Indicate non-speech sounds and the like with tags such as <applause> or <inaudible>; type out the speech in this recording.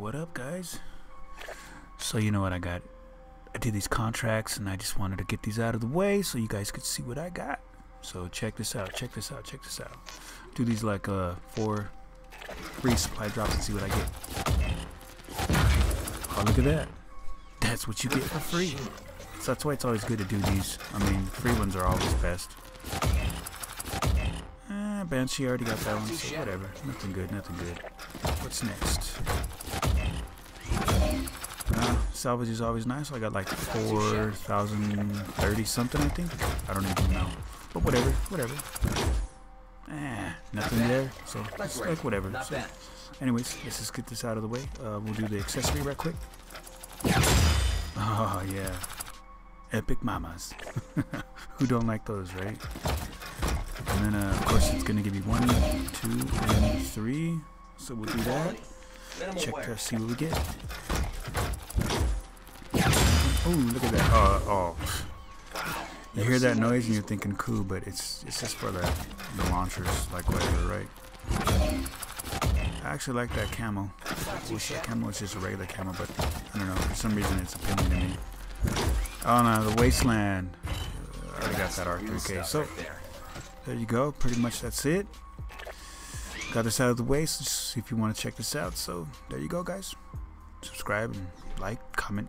what up guys? So you know what? I got I did these contracts and I just wanted to get these out of the way so you guys could see what I got. So check this out check this out check this out. Do these like uh four free supply drops and see what I get. Oh look at that. That's what you get for free. So that's why it's always good to do these. I mean free ones are always best. Eh, Banshee already got that one, so whatever. Nothing good, nothing good. What's next? Salvage is always nice. I got like 4,030 something, I think. I don't even know. But whatever, whatever. Eh, nothing there, so it's like whatever. So, anyways, let's just get this out of the way. Uh, we'll do the accessory right quick. Oh, yeah. Epic mamas. <laughs> Who don't like those, right? And then, uh, of course, it's going to give you one, two, and three. So we'll do that. Check to see what we get. Oh, look at that. Oh, oh. You hear that noise and you're thinking cool, but it's it's just for the, the launchers, like whatever, right? I actually like that camo. I wish that camo was just a regular camo, but I don't know. For some reason, it's appealing to me. Oh no, the Wasteland. Uh, I already got that R3K. So, there you go pretty much that's it got this out of the way so if you want to check this out so there you go guys subscribe and like comment